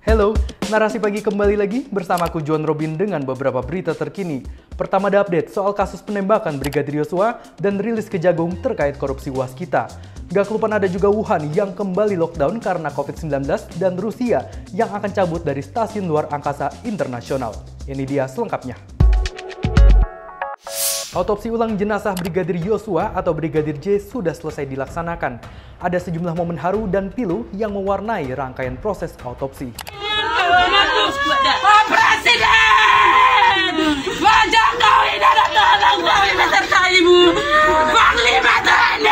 Halo, narasi pagi kembali lagi bersamaku John Robin dengan beberapa berita terkini. Pertama ada update soal kasus penembakan Brigadir Yosua dan rilis kejagung terkait korupsi waskita. Gak kelupaan ada juga Wuhan yang kembali lockdown karena COVID-19 dan Rusia yang akan cabut dari stasiun luar angkasa internasional. Ini dia selengkapnya. Autopsi ulang jenazah Brigadir Yosua atau Brigadir J sudah selesai dilaksanakan. Ada sejumlah momen haru dan pilu yang mewarnai rangkaian proses autopsi. Presiden! Pak Jokowi dan tolong kami beserta Ibu! Panglima TNI!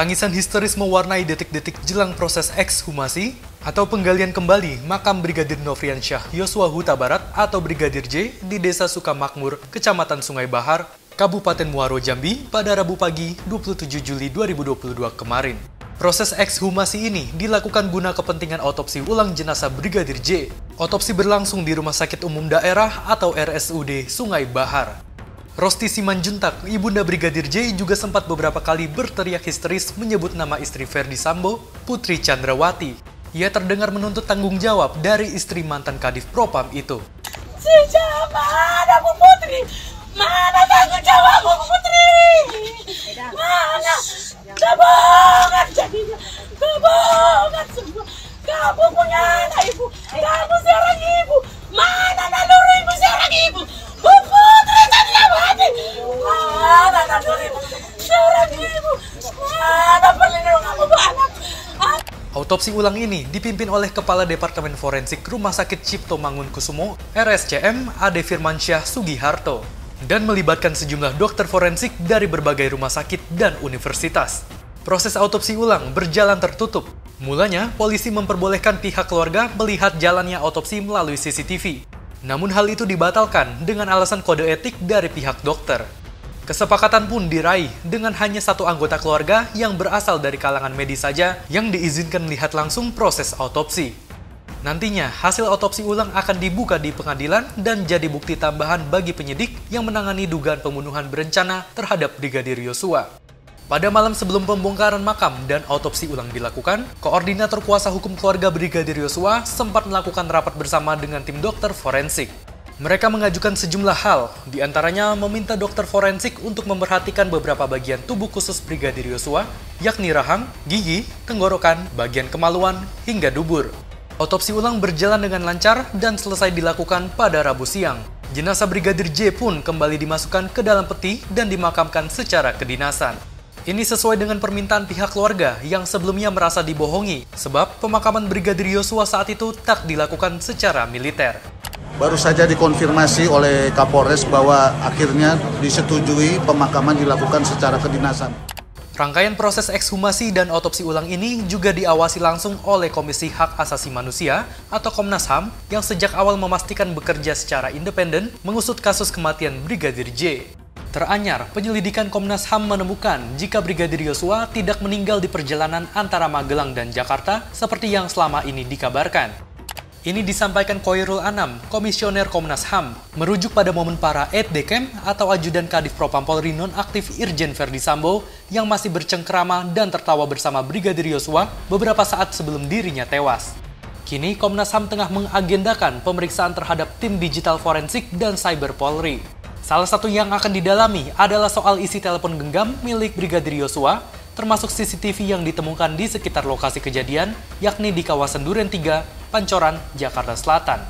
Tangisan histeris mewarnai detik-detik jelang proses ekshumasi atau penggalian kembali makam Brigadir Nofriansyah Yosua Huta Barat atau Brigadir J di Desa Sukamakmur, Kecamatan Sungai Bahar, Kabupaten Muaro Jambi pada Rabu pagi 27 Juli 2022 kemarin. Proses ekshumasi ini dilakukan guna kepentingan otopsi ulang jenazah Brigadir J. Otopsi berlangsung di Rumah Sakit Umum Daerah atau RSUD Sungai Bahar. Rosti Simanjuntak, ibunda Brigadir J juga sempat beberapa kali berteriak histeris menyebut nama istri Ferdi Sambo, Putri Chandrawati. Ia terdengar menuntut tanggung jawab dari istri mantan Kadif Propam itu. Sejak mana Bu Putri? Mana tanggung jawab Bu Putri? Mana? Kebohongan jadinya. Kebohongan semua. Kamu punya anak ibu. Kamu seorang ibu. Mana naluri ibu seorang ibu? Bu Putri Chandrawati. Mana naluri ibu seorang ibu? Mana perlindungan ibu anak? Autopsi ulang ini dipimpin oleh Kepala Departemen Forensik Rumah Sakit Cipto Mangunkusumo RSCM Ade Firmansyah Sugiharto dan melibatkan sejumlah dokter forensik dari berbagai rumah sakit dan universitas. Proses autopsi ulang berjalan tertutup. Mulanya, polisi memperbolehkan pihak keluarga melihat jalannya autopsi melalui CCTV. Namun hal itu dibatalkan dengan alasan kode etik dari pihak dokter. Kesepakatan pun diraih dengan hanya satu anggota keluarga yang berasal dari kalangan medis saja yang diizinkan melihat langsung proses autopsi. Nantinya, hasil autopsi ulang akan dibuka di pengadilan dan jadi bukti tambahan bagi penyidik yang menangani dugaan pembunuhan berencana terhadap Brigadir Yosua. Pada malam sebelum pembongkaran makam dan autopsi ulang dilakukan, Koordinator Kuasa Hukum Keluarga Brigadir Yosua sempat melakukan rapat bersama dengan tim dokter forensik. Mereka mengajukan sejumlah hal, di antaranya meminta dokter forensik untuk memperhatikan beberapa bagian tubuh khusus Brigadir Yosua, yakni rahang, gigi, tenggorokan, bagian kemaluan, hingga dubur. Otopsi ulang berjalan dengan lancar dan selesai dilakukan pada Rabu siang. Jenazah Brigadir J pun kembali dimasukkan ke dalam peti dan dimakamkan secara kedinasan. Ini sesuai dengan permintaan pihak keluarga yang sebelumnya merasa dibohongi, sebab pemakaman Brigadir Yosua saat itu tak dilakukan secara militer. Baru saja dikonfirmasi oleh Kapolres bahwa akhirnya disetujui pemakaman dilakukan secara kedinasan. Rangkaian proses ekshumasi dan otopsi ulang ini juga diawasi langsung oleh Komisi Hak Asasi Manusia atau Komnas HAM yang sejak awal memastikan bekerja secara independen mengusut kasus kematian Brigadir J. Teranyar, penyelidikan Komnas HAM menemukan jika Brigadir Yosua tidak meninggal di perjalanan antara Magelang dan Jakarta seperti yang selama ini dikabarkan. Ini disampaikan Koirul Anam, Komisioner Komnas HAM, merujuk pada momen para Ed Dekem atau Ajudan Kadif Propam Polri nonaktif Irjen Verdi Sambo yang masih bercengkrama dan tertawa bersama Brigadir Yosua beberapa saat sebelum dirinya tewas. Kini Komnas HAM tengah mengagendakan pemeriksaan terhadap tim digital forensik dan cyber Polri. Salah satu yang akan didalami adalah soal isi telepon genggam milik Brigadir Yosua termasuk CCTV yang ditemukan di sekitar lokasi kejadian, yakni di kawasan Duren 3, Pancoran, Jakarta Selatan.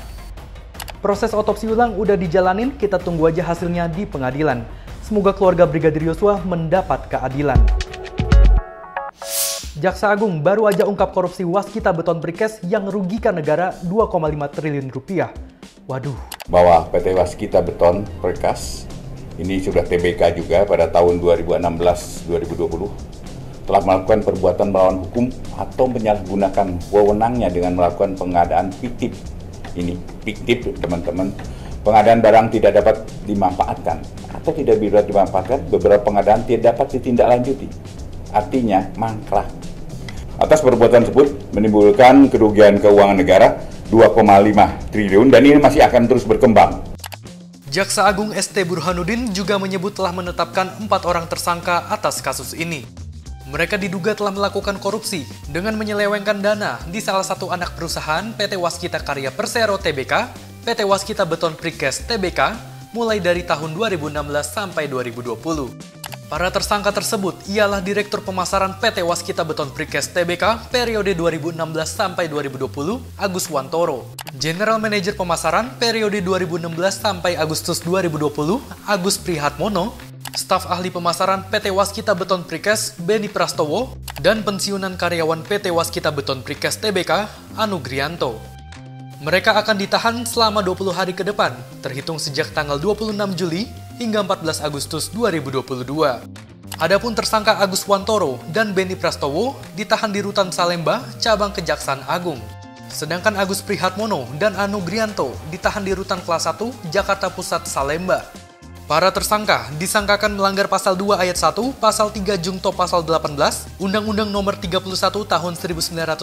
Proses otopsi ulang udah dijalanin, kita tunggu aja hasilnya di pengadilan. Semoga keluarga Brigadir Yosua mendapat keadilan. Jaksa Agung baru aja ungkap korupsi waskita beton Prikes yang merugikan negara 2,5 triliun rupiah. Waduh. Bahwa PT Waskita Beton Perkas ini sudah TBK juga pada tahun 2016-2020 telah melakukan perbuatan melawan hukum atau menyalahgunakan wewenangnya dengan melakukan pengadaan fiktif. Ini fiktif teman-teman. Pengadaan barang tidak dapat dimanfaatkan atau tidak bisa dimanfaatkan, beberapa pengadaan tidak dapat ditindaklanjuti. Artinya mangkrak. Atas perbuatan tersebut menimbulkan kerugian keuangan negara 2,5 triliun dan ini masih akan terus berkembang. Jaksa Agung ST Burhanuddin juga menyebut telah menetapkan empat orang tersangka atas kasus ini. Mereka diduga telah melakukan korupsi dengan menyelewengkan dana di salah satu anak perusahaan PT Waskita Karya Persero Tbk, PT Waskita Beton Precast Tbk, mulai dari tahun 2016 sampai 2020. Para tersangka tersebut ialah Direktur Pemasaran PT Waskita Beton Precast Tbk periode 2016 sampai 2020, Agus Wantoro. General Manager Pemasaran periode 2016 sampai Agustus 2020, Agus Prihatmono. Staf ahli pemasaran PT Waskita Beton Precast, Beni Prastowo, dan pensiunan karyawan PT Waskita Beton Precast Tbk, Anu Grianto. Mereka akan ditahan selama 20 hari ke depan, terhitung sejak tanggal 26 Juli hingga 14 Agustus 2022. Adapun tersangka Agus Wantoro dan Beni Prastowo ditahan di Rutan Salemba, cabang Kejaksaan Agung. Sedangkan Agus Prihatmono dan Anu Grianto ditahan di Rutan Kelas 1, Jakarta Pusat Salemba. Para tersangka disangkakan melanggar pasal 2 ayat 1, pasal 3 Jungto pasal 18, Undang-Undang nomor 31 tahun 1999,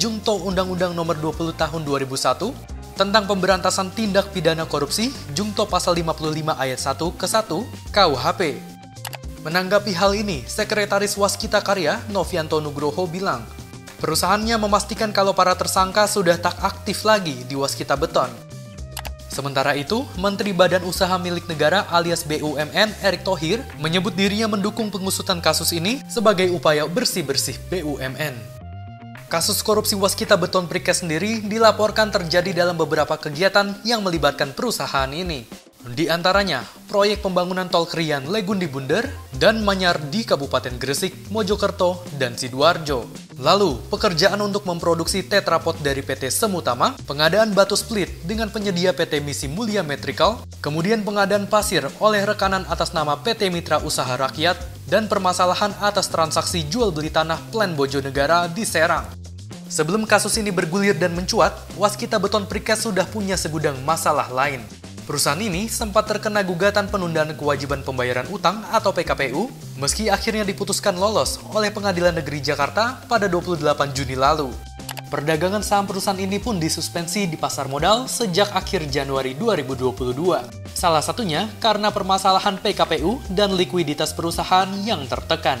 Jungto Undang-Undang nomor 20 tahun 2001, tentang pemberantasan tindak pidana korupsi, Jungto pasal 55 ayat 1 ke 1 KUHP. Menanggapi hal ini, Sekretaris Waskita Karya Novianto Nugroho bilang, perusahaannya memastikan kalau para tersangka sudah tak aktif lagi di Waskita Beton Sementara itu, Menteri Badan Usaha Milik Negara alias BUMN Erick Thohir menyebut dirinya mendukung pengusutan kasus ini sebagai upaya bersih-bersih BUMN. Kasus korupsi Waskita Beton Precast sendiri dilaporkan terjadi dalam beberapa kegiatan yang melibatkan perusahaan ini. Di antaranya, proyek pembangunan tol Krian Legundi Bunder dan Manyar di Kabupaten Gresik, Mojokerto, dan Sidoarjo. Lalu, pekerjaan untuk memproduksi tetrapot dari PT Semutama, pengadaan batu split dengan penyedia PT Misi Mulia Metrical, kemudian pengadaan pasir oleh rekanan atas nama PT Mitra Usaha Rakyat, dan permasalahan atas transaksi jual beli tanah Plan Bojonegara di Serang. Sebelum kasus ini bergulir dan mencuat, Waskita Beton Precast sudah punya segudang masalah lain. Perusahaan ini sempat terkena gugatan penundaan kewajiban pembayaran utang atau PKPU, meski akhirnya diputuskan lolos oleh Pengadilan Negeri Jakarta pada 28 Juni lalu. Perdagangan saham perusahaan ini pun disuspensi di pasar modal sejak akhir Januari 2022. Salah satunya karena permasalahan PKPU dan likuiditas perusahaan yang tertekan.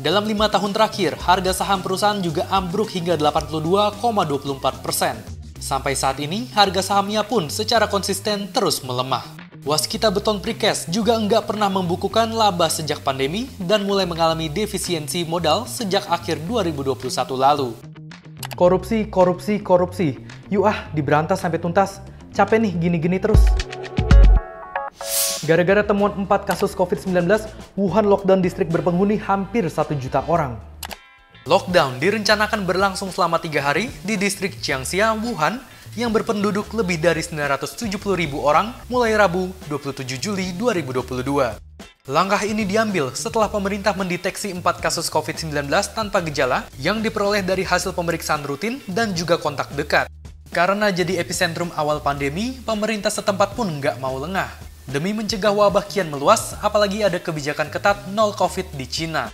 Dalam lima tahun terakhir, harga saham perusahaan juga ambruk hingga 82,24 persen. Sampai saat ini, harga sahamnya pun secara konsisten terus melemah. Waskita Beton Precast juga enggak pernah membukukan laba sejak pandemi dan mulai mengalami defisiensi modal sejak akhir 2021 lalu. Korupsi, korupsi, korupsi. Yuk ah, diberantas sampai tuntas. Capek nih gini-gini terus. Gara-gara temuan 4 kasus COVID-19, Wuhan lockdown distrik berpenghuni hampir 1 juta orang. Lockdown direncanakan berlangsung selama tiga hari di distrik Jiangxia, Wuhan, yang berpenduduk lebih dari 970 ribu orang mulai Rabu 27 Juli 2022. Langkah ini diambil setelah pemerintah mendeteksi 4 kasus COVID-19 tanpa gejala yang diperoleh dari hasil pemeriksaan rutin dan juga kontak dekat. Karena jadi epicentrum awal pandemi, pemerintah setempat pun nggak mau lengah. Demi mencegah wabah kian meluas, apalagi ada kebijakan ketat nol COVID di Cina.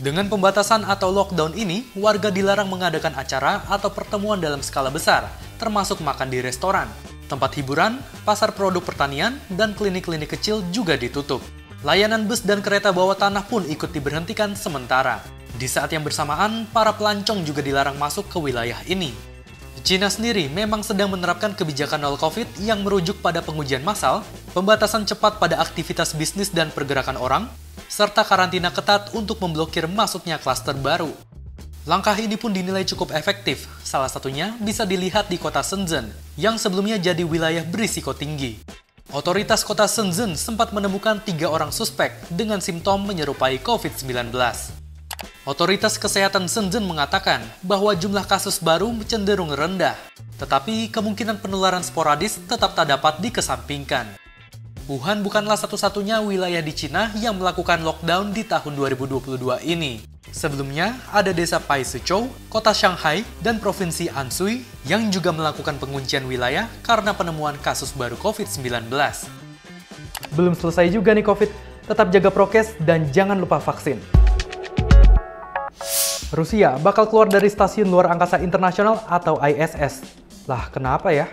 Dengan pembatasan atau lockdown ini, warga dilarang mengadakan acara atau pertemuan dalam skala besar, termasuk makan di restoran. Tempat hiburan, pasar produk pertanian, dan klinik-klinik kecil juga ditutup. Layanan bus dan kereta bawah tanah pun ikut diberhentikan sementara. Di saat yang bersamaan, para pelancong juga dilarang masuk ke wilayah ini. Cina sendiri memang sedang menerapkan kebijakan nol COVID yang merujuk pada pengujian massal, pembatasan cepat pada aktivitas bisnis dan pergerakan orang, serta karantina ketat untuk memblokir masuknya klaster baru. Langkah ini pun dinilai cukup efektif, salah satunya bisa dilihat di kota Shenzhen, yang sebelumnya jadi wilayah berisiko tinggi. Otoritas kota Shenzhen sempat menemukan tiga orang suspek dengan simptom menyerupai COVID-19. Otoritas Kesehatan Shenzhen mengatakan bahwa jumlah kasus baru cenderung rendah, tetapi kemungkinan penularan sporadis tetap tak dapat dikesampingkan. Wuhan bukanlah satu-satunya wilayah di Cina yang melakukan lockdown di tahun 2022 ini. Sebelumnya, ada desa Paisuzhou, kota Shanghai, dan provinsi Anshui yang juga melakukan penguncian wilayah karena penemuan kasus baru COVID-19. Belum selesai juga nih COVID, tetap jaga prokes dan jangan lupa vaksin. Rusia bakal keluar dari Stasiun Luar Angkasa Internasional atau ISS. Lah, kenapa ya?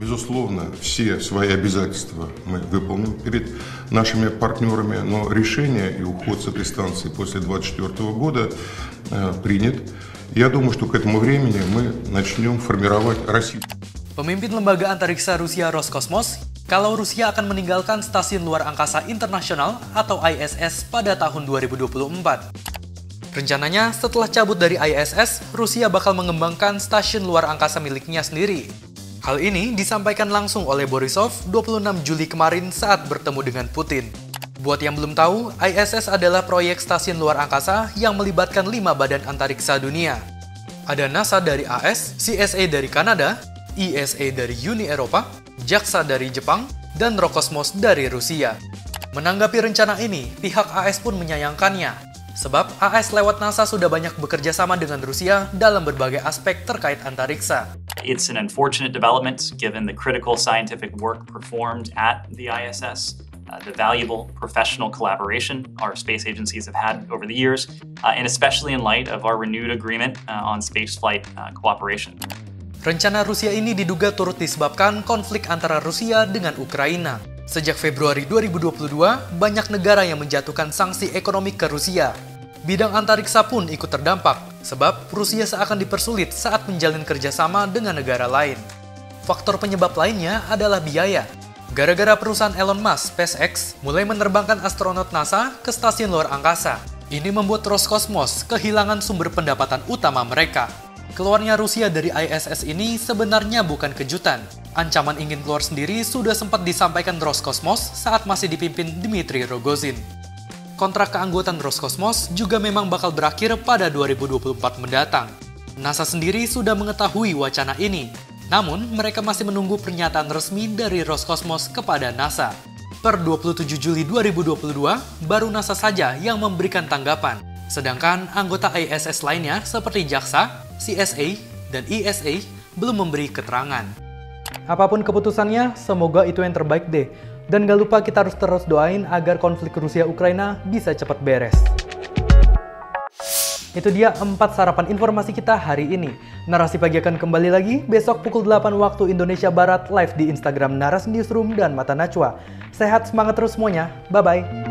Безусловно, все свои обязательства мы выполним перед нашими партнерами, но решение и уход с этой станции после 2024 года э, принят. Я думаю, что к этому времени мы начнем формировать Россию. Pemimpin lembaga antariksa Rusia Roskosmos, kalau Rusia akan meninggalkan Stasiun Luar Angkasa Internasional atau ISS pada tahun 2024. Rencananya, setelah cabut dari ISS, Rusia bakal mengembangkan stasiun luar angkasa miliknya sendiri. Hal ini disampaikan langsung oleh Borisov 26 Juli kemarin saat bertemu dengan Putin. Buat yang belum tahu, ISS adalah proyek stasiun luar angkasa yang melibatkan lima badan antariksa dunia. Ada NASA dari AS, CSA dari Kanada, ESA dari Uni Eropa, JAXA dari Jepang, dan Rokosmos dari Rusia. Menanggapi rencana ini, pihak AS pun menyayangkannya, Sebab AS lewat NASA sudah banyak bekerja sama dengan Rusia dalam berbagai aspek terkait antariksa. It's an unfortunate development given the critical scientific work performed at the ISS, uh, the valuable professional collaboration our space agencies have had over the years, uh, and especially in light of our renewed agreement uh, on spaceflight uh, cooperation. Rencana Rusia ini diduga turut disebabkan konflik antara Rusia dengan Ukraina. Sejak Februari 2022, banyak negara yang menjatuhkan sanksi ekonomi ke Rusia. Bidang antariksa pun ikut terdampak, sebab Rusia seakan dipersulit saat menjalin kerjasama dengan negara lain. Faktor penyebab lainnya adalah biaya. Gara-gara perusahaan Elon Musk, SpaceX, mulai menerbangkan astronot NASA ke stasiun luar angkasa. Ini membuat Roskosmos kehilangan sumber pendapatan utama mereka. Keluarnya Rusia dari ISS ini sebenarnya bukan kejutan. Ancaman ingin keluar sendiri sudah sempat disampaikan Roskosmos saat masih dipimpin Dmitry Rogozin. Kontrak keanggotaan Roskosmos juga memang bakal berakhir pada 2024 mendatang. NASA sendiri sudah mengetahui wacana ini, namun mereka masih menunggu pernyataan resmi dari Roskosmos kepada NASA. Per 27 Juli 2022, baru NASA saja yang memberikan tanggapan. Sedangkan anggota ISS lainnya seperti JAXA, CSA, dan ESA belum memberi keterangan. Apa pun keputusannya, semoga itu yang terbaik deh. Dan gak lupa kita harus terus doain agar konflik Rusia-Ukraina bisa cepat beres. Itu dia empat sarapan informasi kita hari ini. Narasi pagi akan kembali lagi besok pukul 8 waktu Indonesia Barat live di Instagram Naras Newsroom dan Mata Najwa. Sehat semangat terus semuanya. Bye-bye.